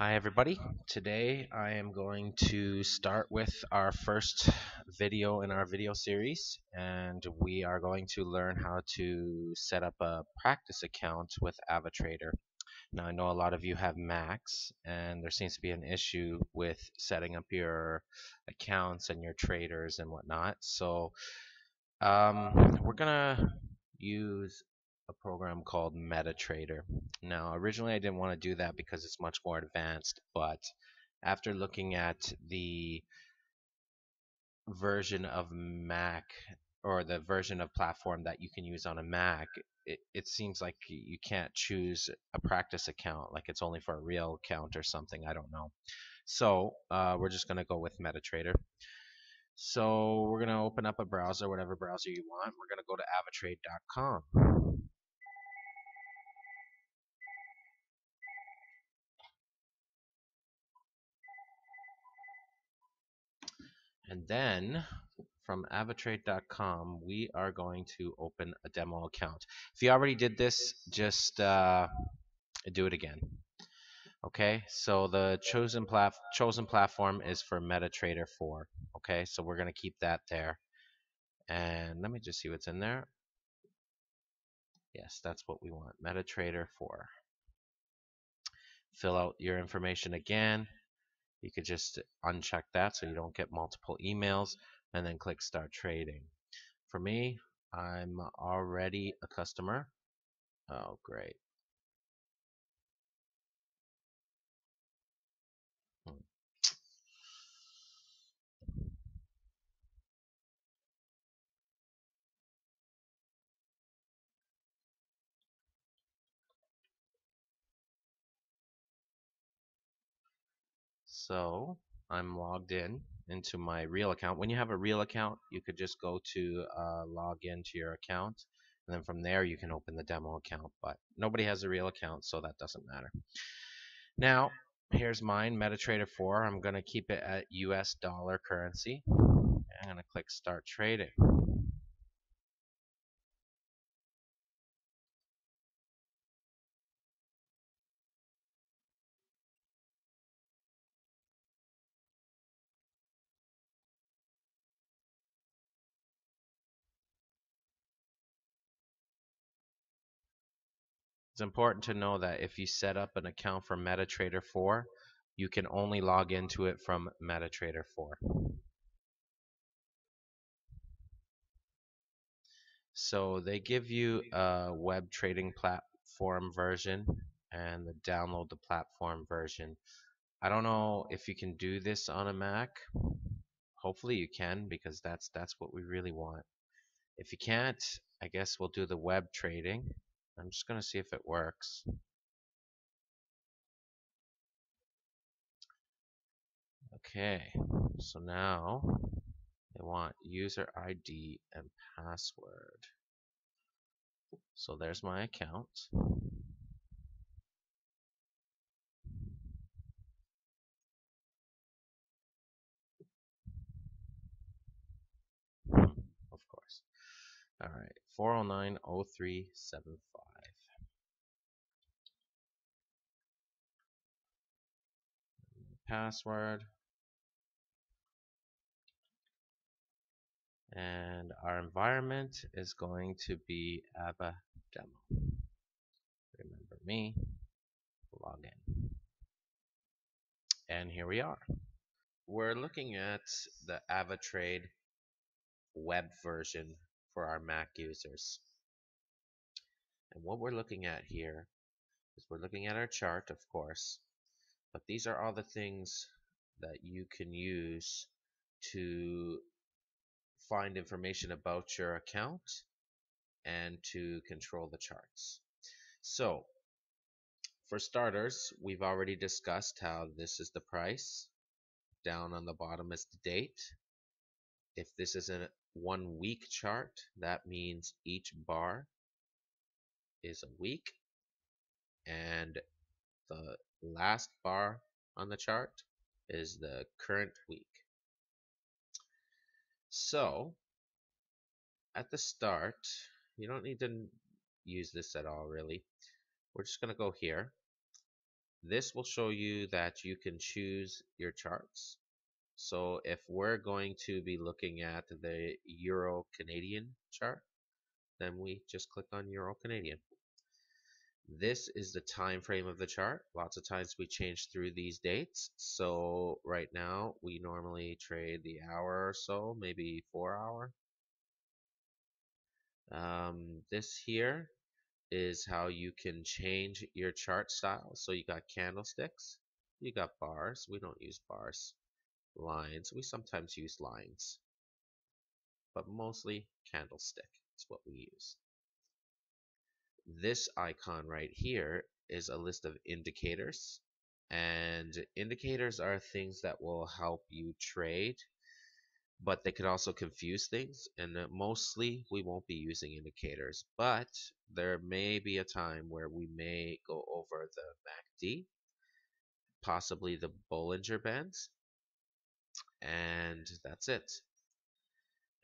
Hi everybody. Today I am going to start with our first video in our video series and we are going to learn how to set up a practice account with AvaTrader. Now I know a lot of you have Macs and there seems to be an issue with setting up your accounts and your traders and whatnot. So um, we're gonna use a program called MetaTrader. Now, originally I didn't want to do that because it's much more advanced, but after looking at the version of Mac or the version of platform that you can use on a Mac, it, it seems like you can't choose a practice account, like it's only for a real account or something. I don't know. So uh, we're just going to go with MetaTrader. So we're going to open up a browser, whatever browser you want. We're going to go to avatrade.com. And then from avatrade.com, we are going to open a demo account. If you already did this, just uh, do it again. Okay, so the chosen plat chosen platform is for MetaTrader 4. Okay, so we're going to keep that there. And let me just see what's in there. Yes, that's what we want. MetaTrader 4. Fill out your information again. You could just uncheck that so you don't get multiple emails and then click start trading. For me, I'm already a customer. Oh, great. So I'm logged in into my real account. When you have a real account, you could just go to uh, log into your account, and then from there you can open the demo account. But nobody has a real account, so that doesn't matter. Now, here's mine, MetaTrader 4. I'm going to keep it at US dollar currency. I'm going to click Start Trading. It's important to know that if you set up an account for MetaTrader 4, you can only log into it from MetaTrader 4. So they give you a web trading platform version and the download the platform version. I don't know if you can do this on a Mac. Hopefully you can because that's that's what we really want. If you can't, I guess we'll do the web trading. I'm just going to see if it works. Okay, so now they want user ID and password. So there's my account. of course. All right, 4090375. Password. And our environment is going to be Ava demo. Remember me, log in. And here we are. We're looking at the AvaTrade web version for our Mac users. And what we're looking at here is we're looking at our chart, of course, but these are all the things that you can use to find information about your account and to control the charts. So, for starters, we've already discussed how this is the price. Down on the bottom is the date. If this is a one week chart, that means each bar is a week. And the last bar on the chart is the current week. So, at the start, you don't need to use this at all really. We're just going to go here This will show you that you can choose your charts. So if we're going to be looking at the Euro Canadian chart, then we just click on Euro Canadian. This is the time frame of the chart. Lots of times we change through these dates. So right now we normally trade the hour or so, maybe four hour. Um, this here is how you can change your chart style. So you got candlesticks, you got bars. We don't use bars. Lines, we sometimes use lines, but mostly candlestick is what we use. This icon right here is a list of indicators. And indicators are things that will help you trade but they could also confuse things and uh, mostly we won't be using indicators but there may be a time where we may go over the MACD possibly the Bollinger Bands and that's it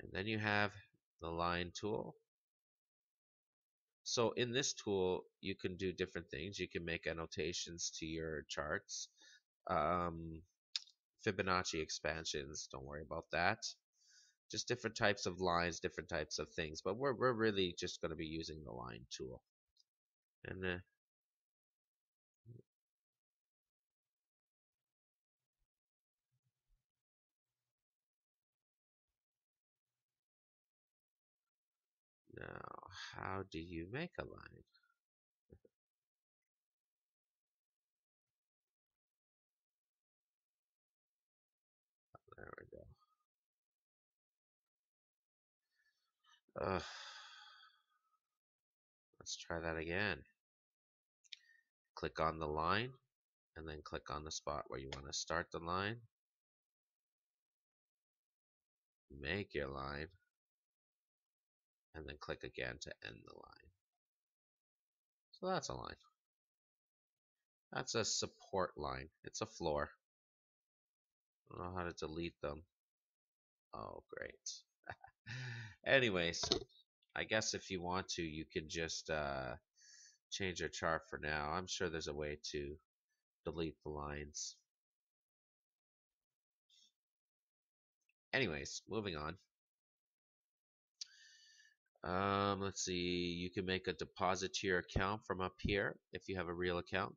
and then you have the line tool so in this tool you can do different things you can make annotations to your charts um, Fibonacci expansions don't worry about that just different types of lines, different types of things. But we're, we're really just going to be using the line tool. And uh, now, how do you make a line? There we go. Uh, let's try that again. Click on the line and then click on the spot where you want to start the line. Make your line and then click again to end the line. So that's a line. That's a support line. It's a floor. I don't know how to delete them. Oh, great. Anyways, I guess if you want to, you can just uh, change your chart for now. I'm sure there's a way to delete the lines. Anyways, moving on. Um, let's see, you can make a deposit to your account from up here if you have a real account.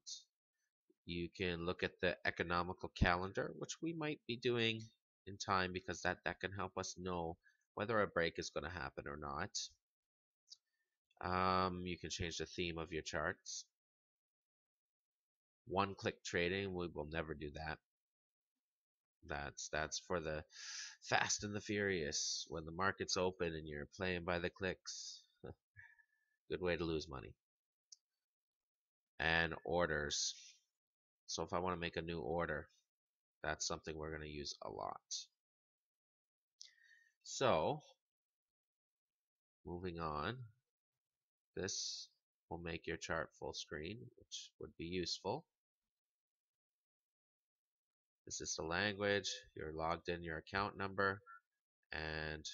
You can look at the economical calendar, which we might be doing in time because that, that can help us know whether a break is going to happen or not. Um, you can change the theme of your charts. One click trading, we will never do that. That's that's for the fast and the furious. When the market's open and you're playing by the clicks, good way to lose money. And orders. So if I want to make a new order, that's something we're going to use a lot. So, moving on, this will make your chart full screen, which would be useful. This is the language, you're logged in your account number, and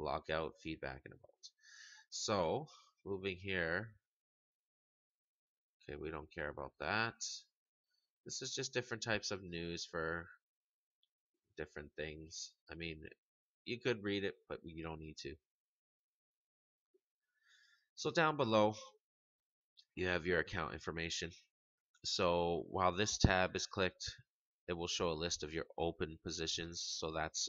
log out feedback and about. So, moving here, okay, we don't care about that. This is just different types of news for different things. I mean, you could read it, but you don't need to. So down below, you have your account information. So while this tab is clicked, it will show a list of your open positions. So that's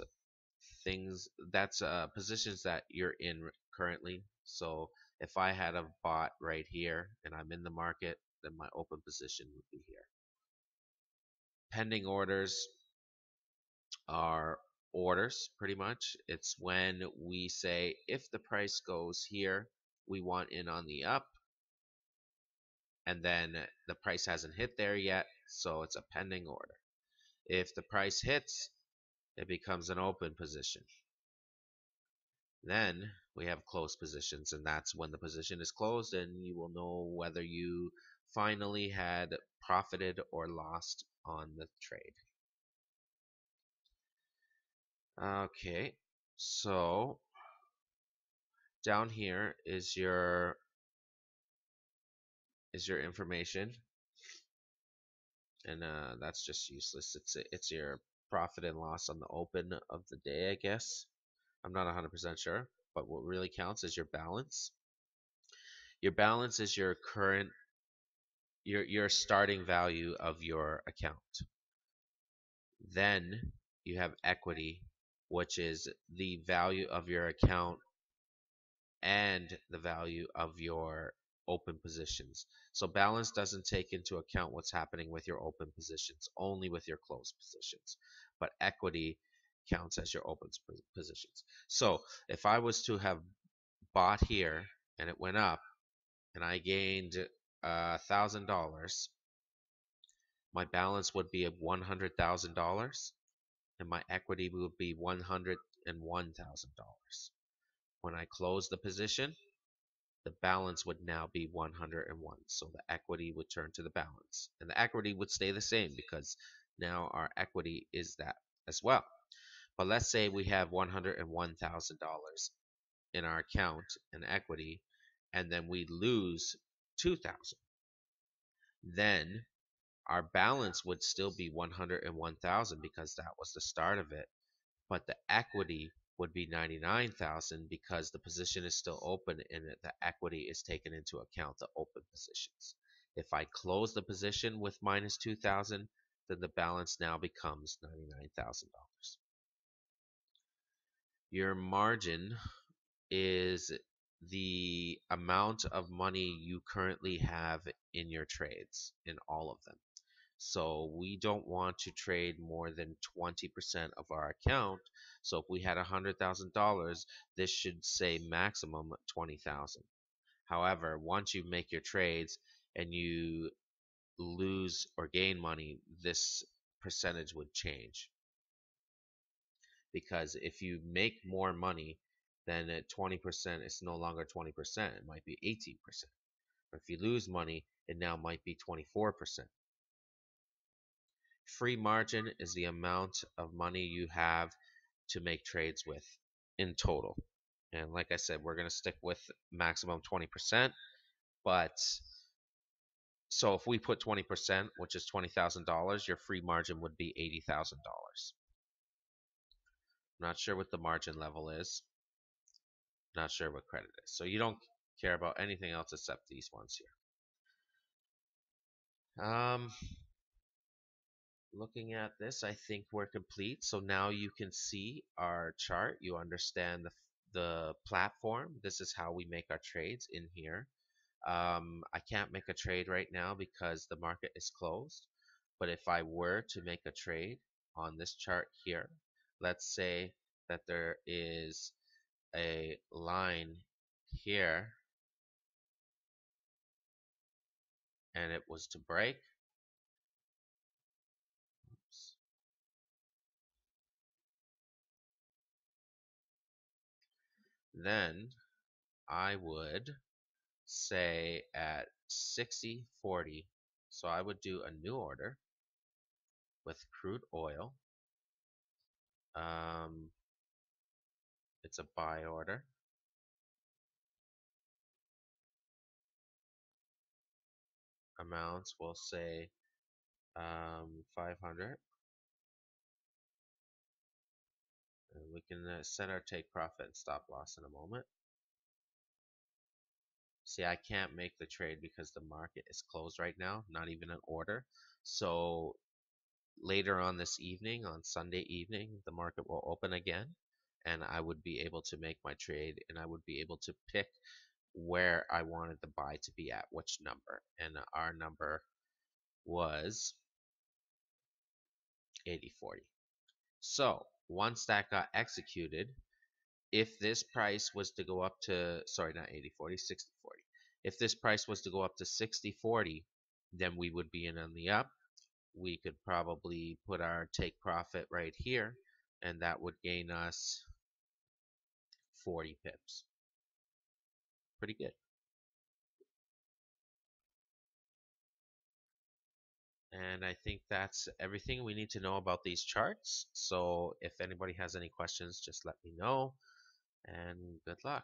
things, that's uh, positions that you're in currently. So if I had a bot right here and I'm in the market, then my open position would be here. Pending orders are orders pretty much. It's when we say if the price goes here, we want in on the up. And then the price hasn't hit there yet, so it's a pending order. If the price hits, it becomes an open position. Then we have closed positions, and that's when the position is closed, and you will know whether you finally had profited or lost on the trade. Okay, so down here is your is your information. And uh, that's just useless. It's it's your profit and loss on the open of the day, I guess. I'm not 100% sure, but what really counts is your balance. Your balance is your current your your starting value of your account. Then you have equity, which is the value of your account and the value of your open positions. So balance doesn't take into account what's happening with your open positions, only with your closed positions. But equity counts as your open positions. So if I was to have bought here and it went up and I gained a uh, thousand dollars, my balance would be one hundred thousand dollars and my equity would be one hundred and one thousand dollars. When I close the position, the balance would now be 101. So the equity would turn to the balance. And the equity would stay the same because now our equity is that as well. But let's say we have $101,000 in our account in equity and then we lose 2000 then our balance would still be 101,000 because that was the start of it but the equity would be 99,000 because the position is still open and the equity is taken into account the open positions. If I close the position with minus 2,000, then the balance now becomes $99,000. Your margin is the amount of money you currently have in your trades, in all of them. So we don't want to trade more than 20% of our account. So if we had $100,000, this should say maximum 20,000. However, once you make your trades and you lose or gain money, this percentage would change. Because if you make more money, then 20% is no longer 20%, it might be 18%. If you lose money, it now might be 24%. Free margin is the amount of money you have to make trades with in total. And like I said, we're going to stick with maximum 20%. But so if we put 20%, which is $20,000, your free margin would be $80,000. Not sure what the margin level is. Not sure what credit is. So you don't care about anything else except these ones here. Um, looking at this, I think we're complete. So now you can see our chart. You understand the, the platform. This is how we make our trades in here. Um, I can't make a trade right now because the market is closed. But if I were to make a trade on this chart here, let's say that there is a line here and it was to break then I would say at 60 40 so I would do a new order with crude oil. Um, it's a buy order. Amounts we'll say um, 500 we can uh, set our take profit and stop loss in a moment See, I can't make the trade because the market is closed right now, not even an order. So later on this evening, on Sunday evening, the market will open again and I would be able to make my trade and I would be able to pick where I wanted the buy to be at, which number. And our number was 8040. So once that got executed, if this price was to go up to, sorry, not 80 40, 60 40. If this price was to go up to 60 40, then we would be in on the up. We could probably put our take profit right here, and that would gain us 40 pips. Pretty good. And I think that's everything we need to know about these charts. So if anybody has any questions, just let me know and good luck.